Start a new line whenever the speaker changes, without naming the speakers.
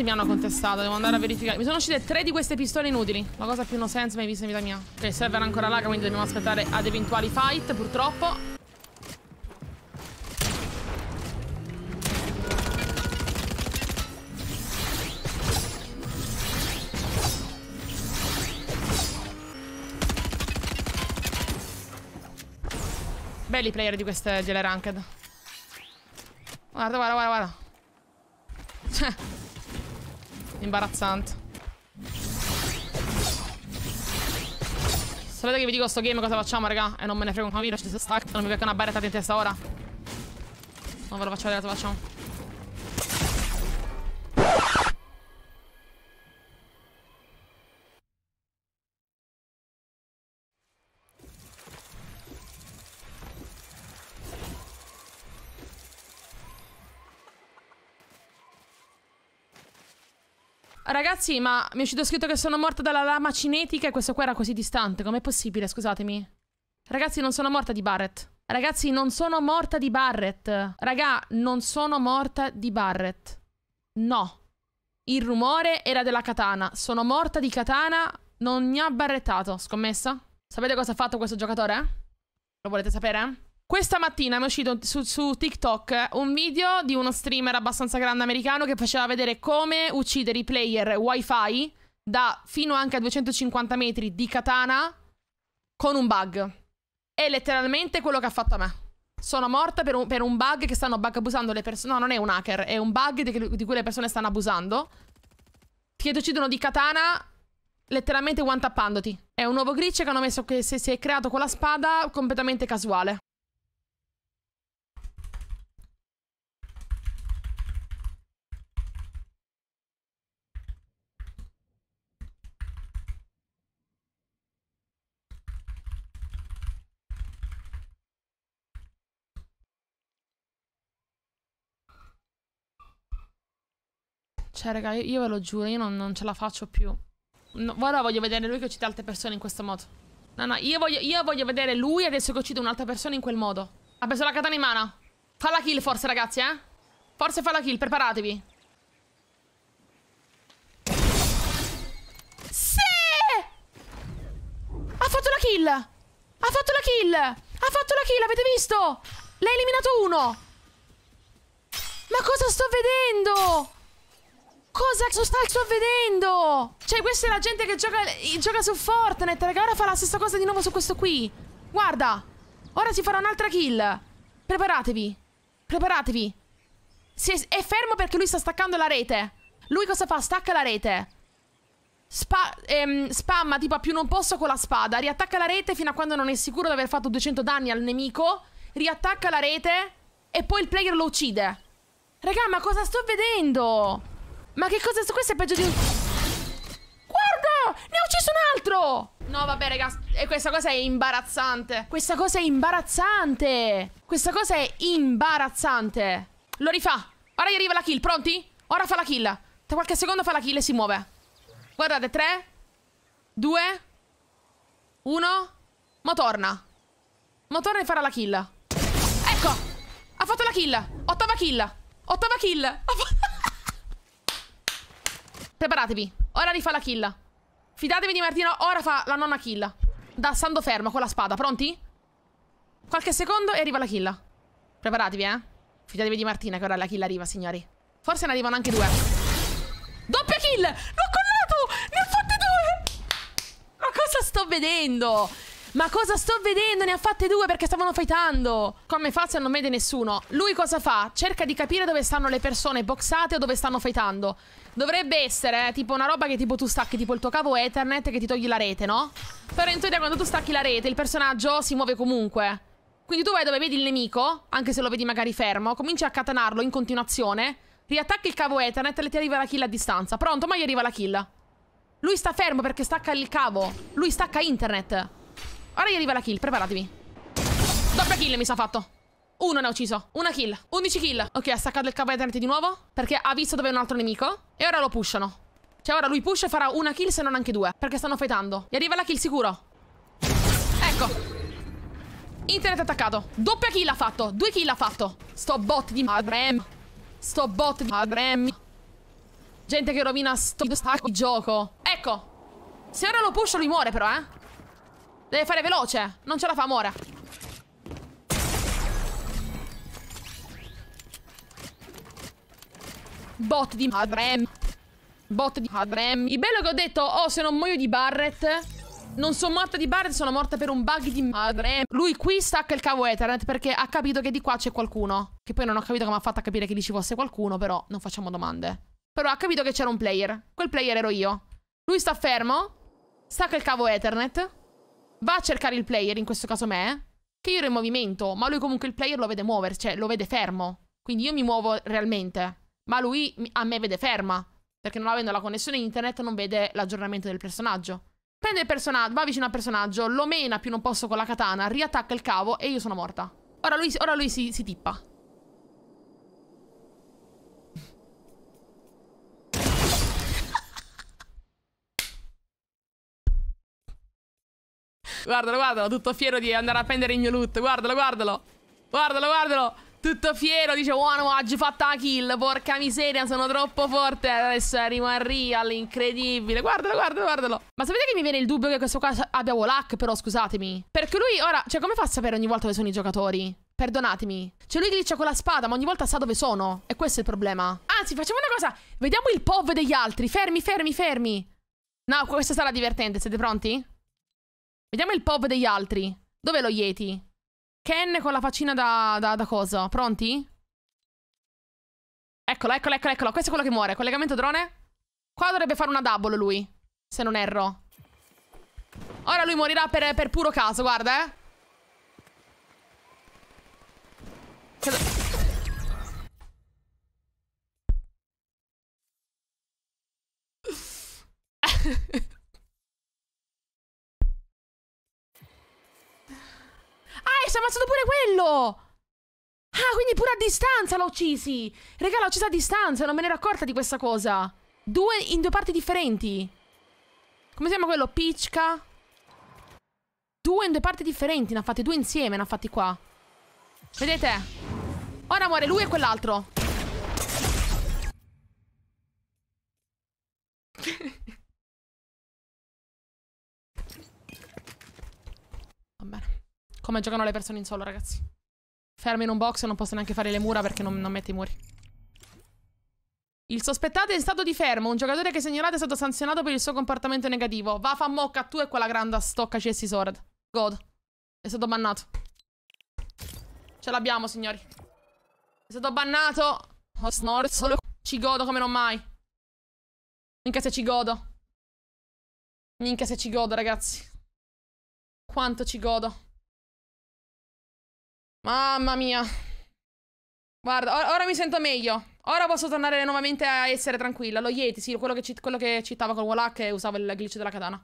se mi hanno contestato, devo andare a verificare. Mi sono uscite tre di queste pistole inutili. La cosa più no sense mai vista in vita mia. Ok, il server è ancora là, quindi dobbiamo aspettare ad eventuali fight, purtroppo. Belli player di queste gele ranked. Guarda, guarda, guarda, guarda. Imbarazzante. Sapete che vi dico sto game cosa facciamo, raga? E non me ne frego un camino, ci sta non mi becca una barretta in testa ora. Non ve lo faccio vedere cosa facciamo. Ragazzi, ma mi è uscito scritto che sono morta dalla lama cinetica e questo qua era così distante. Com'è possibile? Scusatemi. Ragazzi, non sono morta di Barret. Ragazzi, non sono morta di Barret. Raga, non sono morta di Barret. No. Il rumore era della katana. Sono morta di katana. Non mi ha barrettato. Scommessa? Sapete cosa ha fatto questo giocatore? Lo volete sapere? Questa mattina mi è uscito su, su, TikTok un video di uno streamer abbastanza grande americano che faceva vedere come uccidere i player wifi da fino anche a 250 metri di katana con un bug. È letteralmente quello che ha fatto a me. Sono morta per un, per un bug che stanno bug abusando le persone. No, non è un hacker, è un bug di, di cui le persone stanno abusando. Che ti uccidono di katana letteralmente one-tappandoti. È un nuovo glitch che hanno messo che si è creato con la spada completamente casuale. Cioè, raga, io ve lo giuro, io non, non ce la faccio più. No, ora voglio vedere lui che uccide altre persone in questo modo. No, no, io voglio, io voglio vedere lui adesso che uccide un'altra persona in quel modo. Ha preso la katana in mano. Fa la kill forse, ragazzi, eh? Forse fa la kill, preparatevi. Sì! Ha fatto la kill! Ha fatto la kill! Ha fatto la kill, avete visto? L'ha eliminato uno! Ma cosa sto vedendo? Cosa sto vedendo? Cioè, questa è la gente che gioca, gioca su Fortnite, raga. Ora fa la stessa cosa di nuovo su questo qui. Guarda. Ora si farà un'altra kill. Preparatevi. Preparatevi. Si è, è, fermo perché lui sta staccando la rete. Lui cosa fa? Stacca la rete. Spa ehm, spamma tipo a più non posso con la spada. Riattacca la rete fino a quando non è sicuro di aver fatto 200 danni al nemico. Riattacca la rete. E poi il player lo uccide. Raga, ma cosa sto vedendo? Ma che cosa? Questo è peggio di un... Guarda! Ne ha ucciso un altro! No, vabbè, ragazzi. E questa cosa è imbarazzante. Questa cosa è imbarazzante. Questa cosa è imbarazzante. Lo rifà. Ora gli arriva la kill. Pronti? Ora fa la kill. Tra qualche secondo fa la kill e si muove. Guardate, 3, 2, 1. Mo torna. Mo torna e farà la kill. Ecco! Ha fatto la kill. Ottava kill. Ottava kill. Ha fatto... Preparatevi. Ora rifà la kill. Fidatevi di Martino, ora fa la nonna kill. Da stando fermo con la spada. Pronti? Qualche secondo e arriva la kill. Preparatevi, eh. Fidatevi di Martina che ora la kill arriva, signori. Forse ne arrivano anche due. Doppia kill! L'ho collato! Ne ho fatte due! Ma cosa sto vedendo? Ma cosa sto vedendo? Ne ha fatte due perché stavano fightando. Come fa se non vede nessuno? Lui cosa fa? Cerca di capire dove stanno le persone boxate o dove stanno fightando. Dovrebbe essere eh, tipo una roba che tipo tu stacchi tipo il tuo cavo ethernet che ti togli la rete, no? Però in teoria quando tu stacchi la rete il personaggio si muove comunque. Quindi tu vai dove vedi il nemico, anche se lo vedi magari fermo, cominci a catenarlo in continuazione, riattacchi il cavo ethernet e ti arriva la kill a distanza. Pronto, ma gli arriva la kill. Lui sta fermo perché stacca il cavo. Lui stacca internet. Ora gli arriva la kill, preparatevi. Doppia kill mi sa fatto. Uno ne ha ucciso. Una kill. 11 kill. Ok, ha staccato il cavo eternity di nuovo. Perché ha visto dove è un altro nemico. E ora lo pushano. Cioè ora lui push e farà una kill se non anche due. Perché stanno fightando. Gli arriva la kill sicuro. Ecco. Internet attaccato. Doppia kill ha fatto. Due kill ha fatto. Sto bot di madre. Sto bot di madre. Gente che rovina sto di gioco. Ecco. Se ora lo push lui muore però, eh. Deve fare veloce. Non ce la fa, muore. Bot di madre. Bot di madre. Il bello che ho detto, oh, se non muoio di Barret... Non sono morta di Barret, sono morta per un bug di madre. Lui qui stacca il cavo Ethernet perché ha capito che di qua c'è qualcuno. Che poi non ho capito come ha fatto a capire che lì ci fosse qualcuno, però non facciamo domande. Però ha capito che c'era un player. Quel player ero io. Lui sta fermo, stacca il cavo Ethernet, va a cercare il player, in questo caso me, che io ero in movimento, ma lui comunque il player lo vede muovere, cioè lo vede fermo. Quindi io mi muovo realmente, ma lui a me vede ferma, perché non avendo la connessione internet non vede l'aggiornamento del personaggio. Prende il personaggio, va vicino al personaggio, lo mena più non posso con la katana, riattacca il cavo e io sono morta. Ora lui, ora lui si, si tippa. Guardalo, guardalo, tutto fiero di andare a prendere il mio loot. Guardalo, guardalo. Guardalo, guardalo. Tutto fiero, dice, wow, oggi ho fatto la kill, porca miseria, sono troppo forte, adesso arrivo a real, incredibile. Guardalo, guardalo, guardalo. Ma sapete che mi viene il dubbio che questo qua abbia Wallach, però, scusatemi. Perché lui ora, cioè, come fa a sapere ogni volta dove sono i giocatori? Perdonatemi. Cioè, lui glitcha con la spada, ma ogni volta sa dove sono. E questo è il problema. Anzi, facciamo una cosa. Vediamo il POV degli altri. Fermi, fermi, fermi. No, questa sarà divertente. Siete pronti? Vediamo il POV degli altri. Dov'è lo Yeti? Ken con la faccina da, da, da cosa? Pronti? Eccolo, eccolo, eccolo, eccolo. Questo è quello che muore. Collegamento drone. Qua dovrebbe fare una double lui. Se non erro. Ora lui morirà per, per puro caso, guarda, eh. si ammazzato pure quello! Ah, quindi pure a distanza l'ho uccisi! Regà, l'ho uccisa a distanza, non me ne ero accorta di questa cosa. Due in due parti differenti. Come si chiama quello? Picca? Due in due parti differenti, ne ha fatti due insieme, ne ha fatti qua. Vedete? Ora muore lui e quell'altro. Va bene. Come giocano le persone in solo, ragazzi. Fermi in un box e non posso neanche fare le mura perché non, non mette i muri. Il sospettato è in stato di fermo. Un giocatore che segnalato è stato sanzionato per il suo comportamento negativo. Va, fa mocca tu e quella grande stocca cessi sword. God. È stato bannato. Ce l'abbiamo, signori. È stato bannato. solo. Ci godo come non mai. Minchia se ci godo. Minchia se ci godo, ragazzi. Quanto ci godo. Mamma mia. Guarda, ora mi sento meglio. Ora posso tornare nuovamente a essere tranquilla. Lo Yeti, sì, quello che, quello che citava con Wallach e usava il glitch della katana.